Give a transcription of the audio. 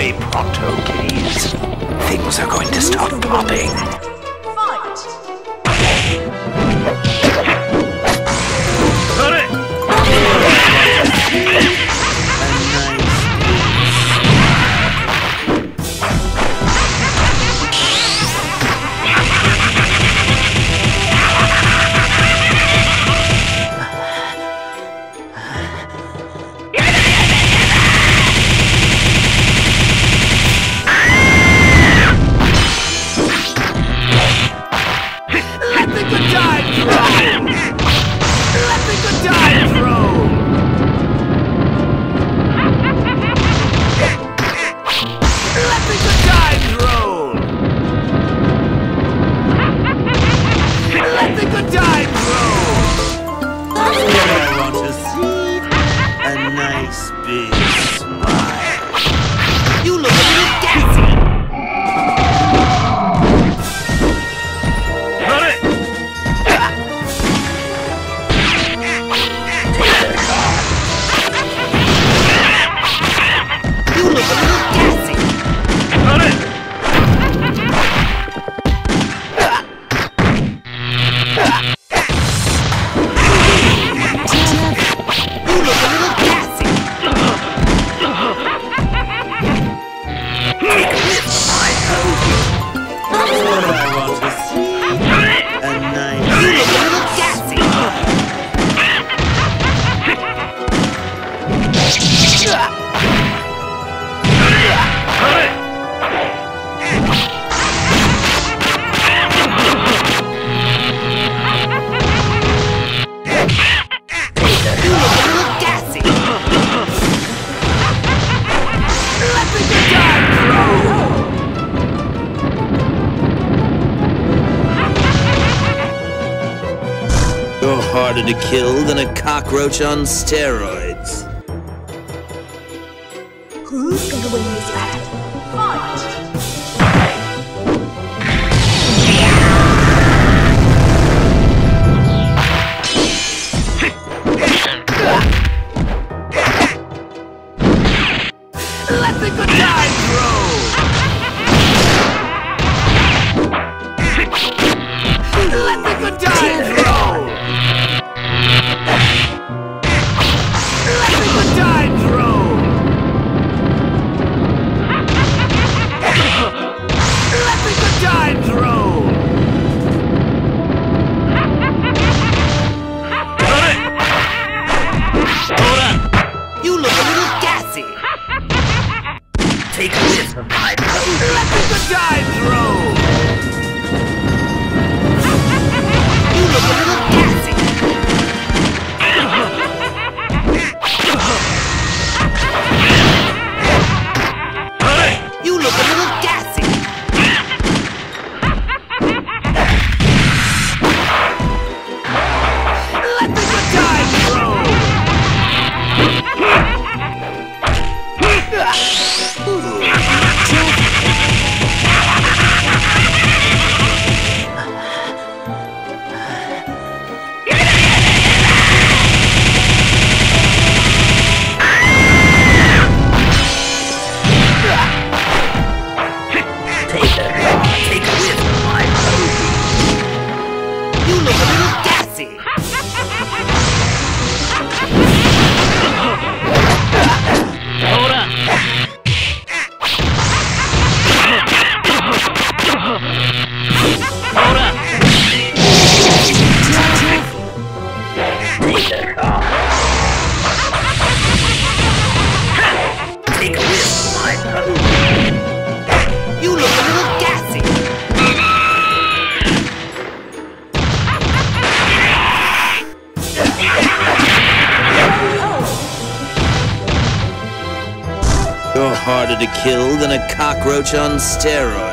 Very pronto, kiddies. Things are going to start popping. Harder to kill than a cockroach on steroids. Who's gonna win this battle? Crazy. Harder to kill than a cockroach on steroids.